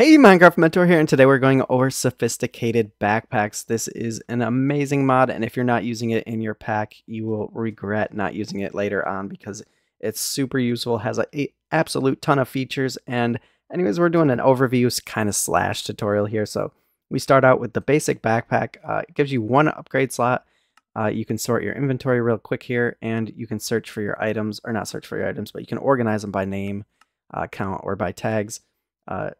Hey, Minecraft Mentor here, and today we're going over sophisticated backpacks. This is an amazing mod, and if you're not using it in your pack, you will regret not using it later on because it's super useful, has a, absolute ton of features, and anyways, we're doing an overview kind of slash tutorial here. So we start out with the basic backpack. Uh, it gives you one upgrade slot. Uh, you can sort your inventory real quick here, and you can search for your items, or not search for your items, but you can organize them by name, uh, count, or by tags. Uh,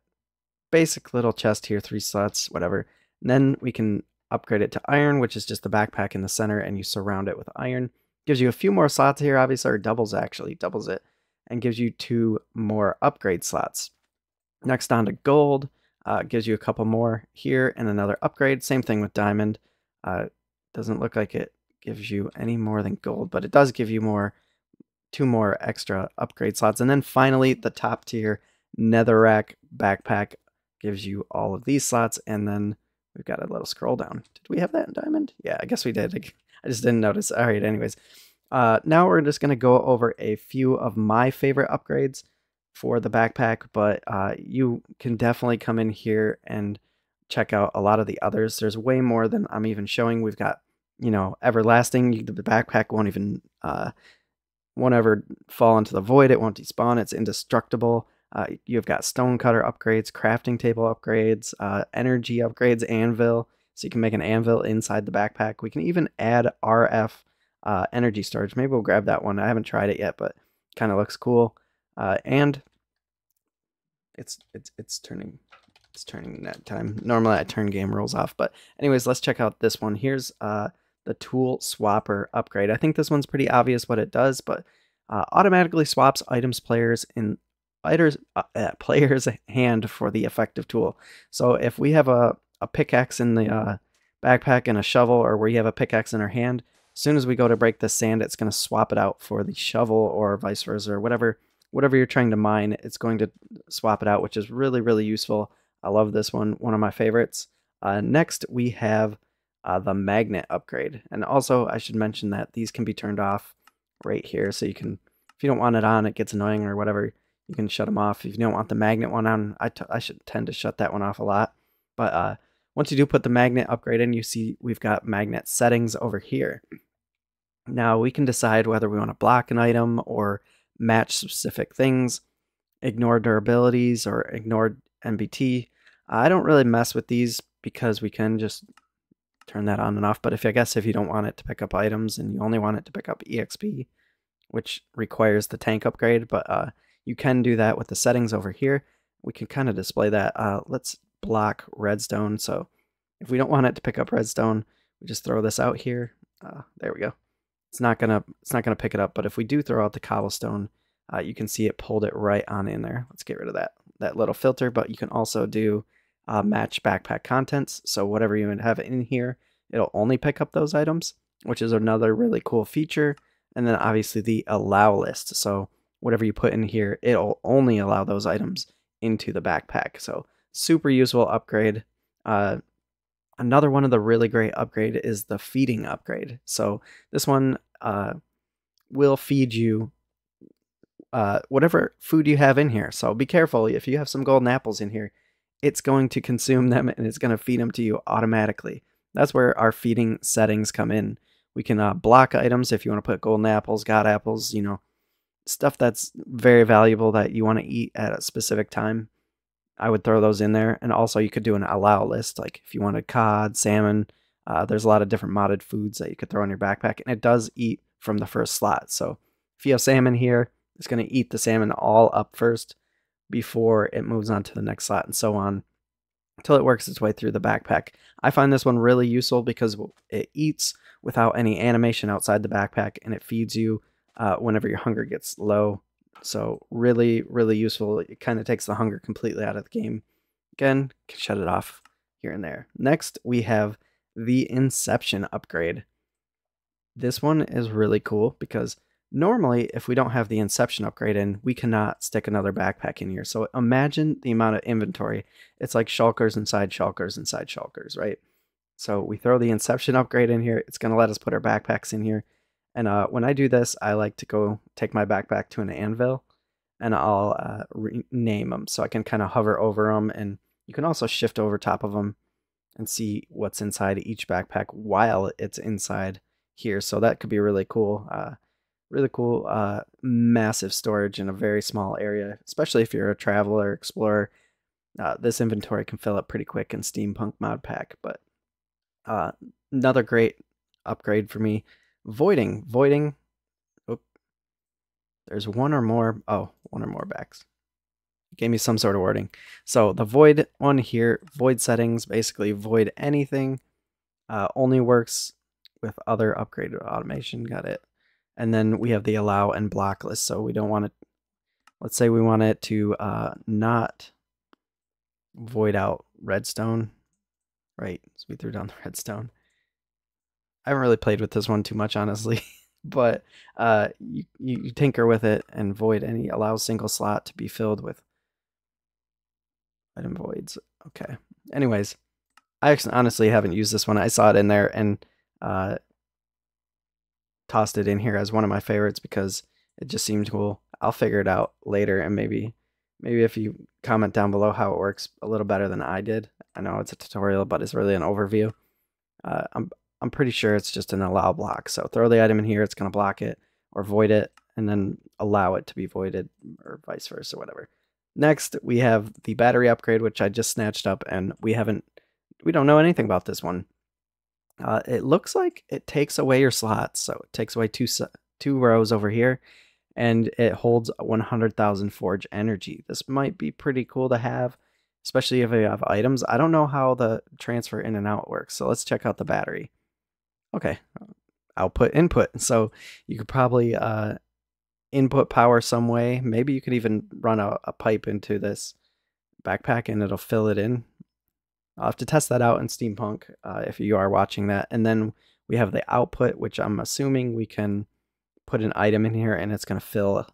basic little chest here, three slots, whatever. And then we can upgrade it to iron, which is just the backpack in the center, and you surround it with iron. Gives you a few more slots here, obviously, or doubles actually, doubles it, and gives you two more upgrade slots. Next on to gold, uh, gives you a couple more here and another upgrade. Same thing with diamond. Uh, doesn't look like it gives you any more than gold, but it does give you more, two more extra upgrade slots. And then finally, the top tier netherite backpack gives you all of these slots, and then we've got a little scroll down. Did we have that in diamond? Yeah, I guess we did. I just didn't notice. All right, anyways. Uh, now we're just going to go over a few of my favorite upgrades for the backpack, but uh, you can definitely come in here and check out a lot of the others. There's way more than I'm even showing. We've got, you know, everlasting. The backpack won't even, uh, won't ever fall into the void. It won't despawn. It's indestructible. Uh, you've got stonecutter upgrades, crafting table upgrades, uh, energy upgrades, anvil. So you can make an anvil inside the backpack. We can even add RF uh, energy storage. Maybe we'll grab that one. I haven't tried it yet, but kind of looks cool. Uh, and it's it's it's turning it's turning that time. Normally I turn game rules off, but anyways, let's check out this one. Here's uh, the tool swapper upgrade. I think this one's pretty obvious what it does, but uh, automatically swaps items players in player's, uh, uh, player's hand for the effective tool. So if we have a, a pickaxe in the uh, backpack and a shovel, or where you have a pickaxe in our hand, as soon as we go to break the sand, it's going to swap it out for the shovel or vice versa, or whatever whatever you're trying to mine, it's going to swap it out, which is really, really useful. I love this one, one of my favorites. Uh, next, we have uh, the magnet upgrade. And also, I should mention that these can be turned off right here. So you can, if you don't want it on, it gets annoying or whatever, you can shut them off. If you don't want the magnet one on, I, I should tend to shut that one off a lot. But uh, once you do put the magnet upgrade in, you see we've got magnet settings over here. Now we can decide whether we want to block an item or match specific things, ignore durabilities or ignore NBT. I don't really mess with these because we can just turn that on and off. But if I guess if you don't want it to pick up items and you only want it to pick up EXP, which requires the tank upgrade, but uh, you can do that with the settings over here. We can kind of display that. Uh, let's block redstone. So if we don't want it to pick up redstone, we just throw this out here. Uh, there we go. It's not gonna it's not gonna pick it up. But if we do throw out the cobblestone, uh, you can see it pulled it right on in there. Let's get rid of that that little filter. But you can also do uh, match backpack contents. So whatever you have in here, it'll only pick up those items, which is another really cool feature. And then obviously the allow list. So whatever you put in here, it'll only allow those items into the backpack. So super useful upgrade. Uh, another one of the really great upgrade is the feeding upgrade. So this one uh, will feed you uh, whatever food you have in here. So be careful if you have some golden apples in here, it's going to consume them and it's going to feed them to you automatically. That's where our feeding settings come in. We can uh, block items if you want to put golden apples, god apples, you know, stuff that's very valuable that you want to eat at a specific time, I would throw those in there. And also, you could do an allow list, like if you wanted cod, salmon. Uh, there's a lot of different modded foods that you could throw in your backpack, and it does eat from the first slot. So if you have salmon here, it's going to eat the salmon all up first before it moves on to the next slot, and so on until it works its way through the backpack. I find this one really useful because it eats without any animation outside the backpack, and it feeds you uh, whenever your hunger gets low. So really, really useful. It kind of takes the hunger completely out of the game. Again, can shut it off here and there. Next, we have the Inception upgrade. This one is really cool because normally if we don't have the Inception upgrade in, we cannot stick another backpack in here. So imagine the amount of inventory. It's like shulkers inside shulkers inside shulkers, right? So we throw the Inception upgrade in here. It's going to let us put our backpacks in here. And uh, when I do this, I like to go take my backpack to an anvil and I'll uh, rename them so I can kind of hover over them and You can also shift over top of them and see what's inside each backpack while it's inside here. So that could be really cool. Uh, really cool, uh, massive storage in a very small area, especially if you're a traveler, explorer. Uh, this inventory can fill up pretty quick in Steampunk Mod Pack, but uh, another great upgrade for me. Voiding. Voiding. Oop. There's one or more. Oh, one or more backs. Gave me some sort of wording. So the void one here, void settings, basically void anything. Uh, only works with other upgraded automation. Got it. And then we have the allow and block list. So we don't want it. Let's say we want it to uh, not void out redstone. Right. So we threw down the redstone. I haven't really played with this one too much, honestly. but uh, you, you tinker with it and void any allow single slot to be filled with item voids. Okay. Anyways, I actually honestly haven't used this one. I saw it in there and uh, tossed it in here as one of my favorites because it just seemed cool. I'll figure it out later and maybe maybe if you comment down below how it works a little better than I did. I know it's a tutorial, but it's really an overview. Uh, I'm I'm pretty sure it's just an allow block. So throw the item in here, it's going to block it or void it, and then allow it to be voided or vice versa, or whatever. Next, we have the battery upgrade, which I just snatched up, and we haven't, we don't know anything about this one. Uh, it looks like it takes away your slots, so it takes away two two rows over here, and it holds 100,000 forge energy. This might be pretty cool to have, especially if you have items. I don't know how the transfer in and out works, so let's check out the battery. Okay, output input. So you could probably uh, input power some way. Maybe you could even run a, a pipe into this backpack and it'll fill it in. I'll have to test that out in Steampunk uh, if you are watching that. And then we have the output, which I'm assuming we can put an item in here and it's going to fill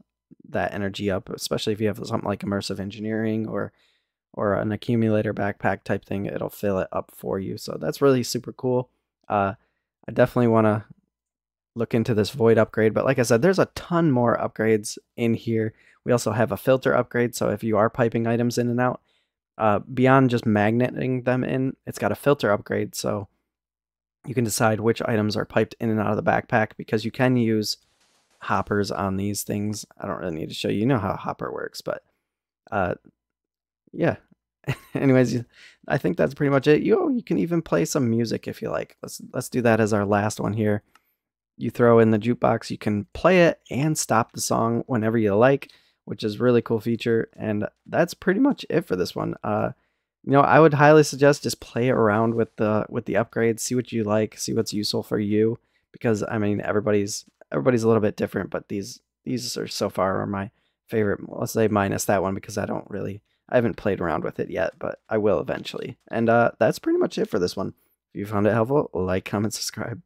that energy up, especially if you have something like immersive engineering or or an accumulator backpack type thing, it'll fill it up for you. So that's really super cool. Uh, I definitely want to look into this void upgrade. But like I said, there's a ton more upgrades in here. We also have a filter upgrade. So if you are piping items in and out, uh, beyond just magneting them in, it's got a filter upgrade. So you can decide which items are piped in and out of the backpack because you can use hoppers on these things. I don't really need to show you. You know how a hopper works, but uh, yeah. Anyways, I think that's pretty much it. You you can even play some music if you like. Let's let's do that as our last one here you throw in the jukebox, you can play it and stop the song whenever you like, which is really cool feature. And that's pretty much it for this one. Uh, you know, I would highly suggest just play around with the with the upgrades, see what you like, see what's useful for you. Because I mean, everybody's everybody's a little bit different, but these these are so far are my favorite. Let's say minus that one because I don't really I haven't played around with it yet, but I will eventually. And uh, that's pretty much it for this one. If you found it helpful, like, comment, subscribe.